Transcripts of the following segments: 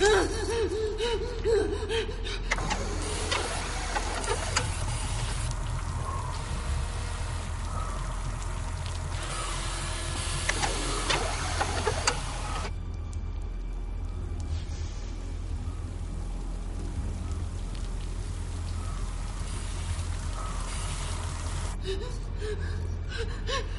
Ha ha ha!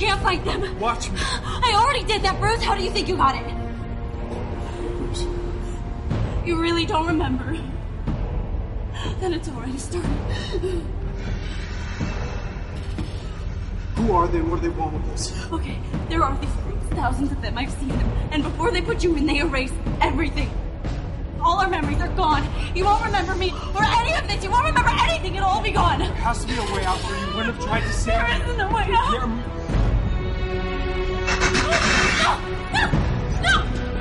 Can't fight them. Watch me. I already did that, Bruce. How do you think you got it? Bruce. You really don't remember. Then it's already started. Who are they? What do they want with us? Okay, there are these groups, thousands of them. I've seen them. And before they put you in, they erase everything. All our memories are gone. You won't remember me or any of this. You won't remember anything. It'll all be gone. There has to be a way out, or you wouldn't have tried to save There isn't a way out. There-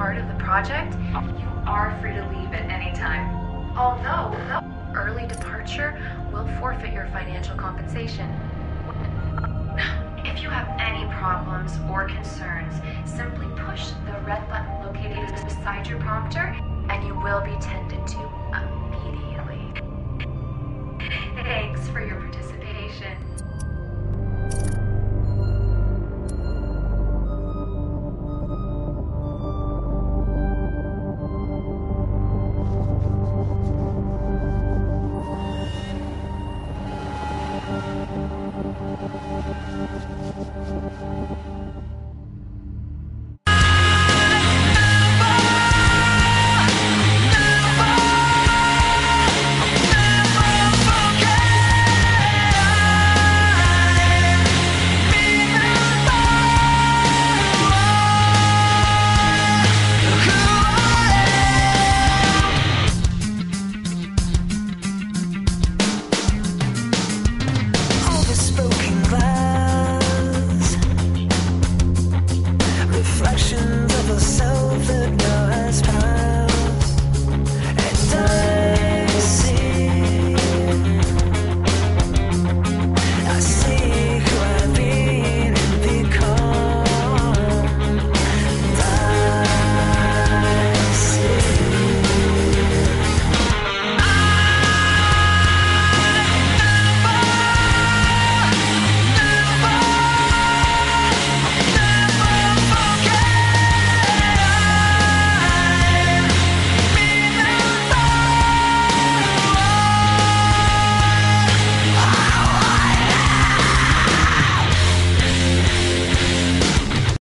part of the project, you are free to leave at any time. Although, early departure will forfeit your financial compensation. If you have any problems or concerns, simply push the red button located beside your prompter and you will be tended to immediately. Thanks for your participation.